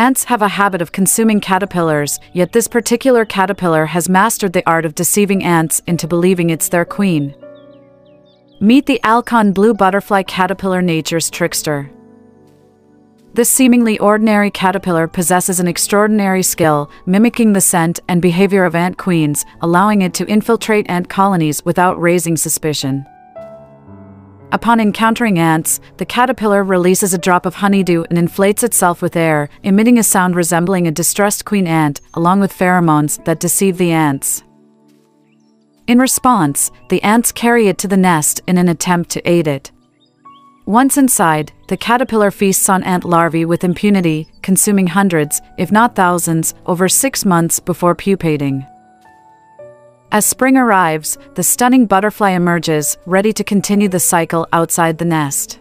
Ants have a habit of consuming caterpillars, yet this particular caterpillar has mastered the art of deceiving ants into believing it's their queen. Meet the Alcon blue butterfly caterpillar nature's trickster. This seemingly ordinary caterpillar possesses an extraordinary skill, mimicking the scent and behavior of ant queens, allowing it to infiltrate ant colonies without raising suspicion. Upon encountering ants, the caterpillar releases a drop of honeydew and inflates itself with air, emitting a sound resembling a distressed queen ant, along with pheromones that deceive the ants. In response, the ants carry it to the nest in an attempt to aid it. Once inside, the caterpillar feasts on ant larvae with impunity, consuming hundreds, if not thousands, over six months before pupating. As spring arrives, the stunning butterfly emerges, ready to continue the cycle outside the nest.